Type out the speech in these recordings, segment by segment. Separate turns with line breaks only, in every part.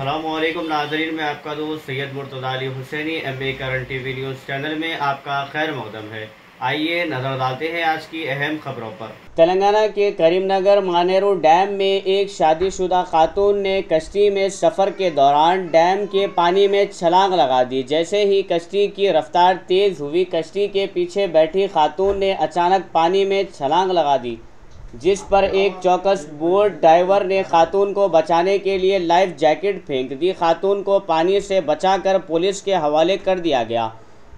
السلام علیکم، ناظرین، میں آپ کا دوست Syed Murtaza Ali Hussaini, M A current T V news channel میں آپ کا خیر مقدم ہے۔ آئیے نظر ڈالتے ہیں آج کی اہم خبروں پر۔
تلنگانہ کے کریم نگر مانیرو ڈیم میں ایک شادی شدہ خاتون نے کشتی میں سفر کے دوران ڈیم کے پانی میں چھلانگ لگا دی۔ جیسے ہی کشتی کی رفتار تیز ہوئی، کشتی کے پیچھے بیٹھی خاتون نے اچانک پانی میں چھلانگ لگا دی۔ جس پر ایک چوکس بوٹ ڈائیور نے خاتون کو بچانے کے لیے لائف جیکٹ پھینک دی۔ خاتون کو پانی سے بچا کر پولیس کے حوالے کر دیا گیا۔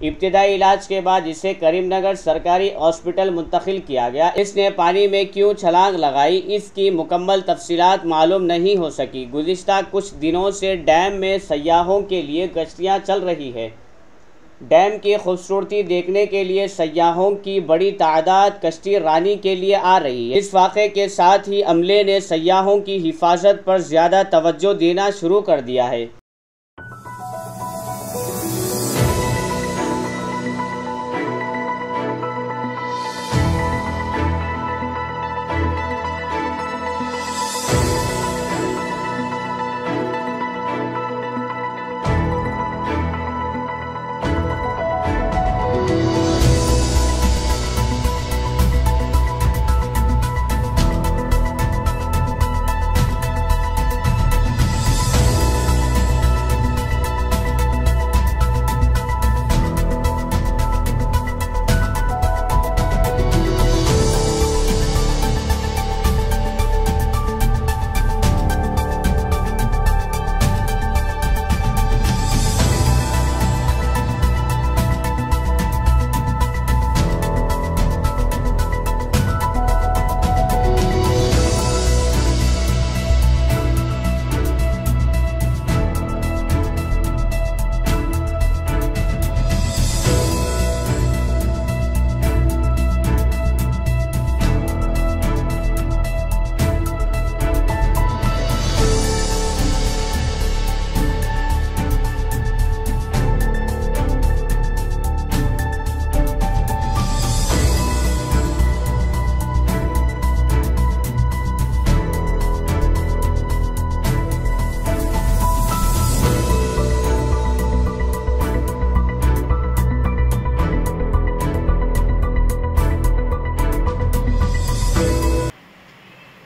ابتدائی علاج کے بعد اسے کریم نگر سرکاری ہاسپٹل منتقل کیا گیا۔ اس نے پانی میں کیوں چھلانگ لگائی؟ اس کی مکمل تفصیلات معلوم نہیں ہو سکی۔ گزشتہ کچھ دنوں سے ڈیم میں سیاحوں کے لیے گشتیاں چل رہی ہے ڈیم کی خوبصورتی دیکھنے کے لیے سیاحوں کی بڑی تعداد کشتی رانی کے لیے آ رہی ہے۔ اس واقعے کے ساتھ ہی عملے نے سیاحوں کی حفاظت پر زیادہ توجہ دینا شروع کر دیا ہے۔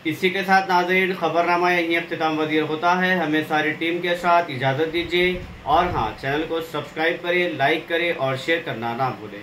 اسی کے ساتھ ناظرین خبر نامہ یہیں یعنی اختتام وزیر ہوتا ہے۔ ہمیں ساری ٹیم کے ساتھ اجازت دیجیے اور ہاں چینل کو سبسکرائب کریں، لائک کریں اور شیئر کرنا نہ بھولیں۔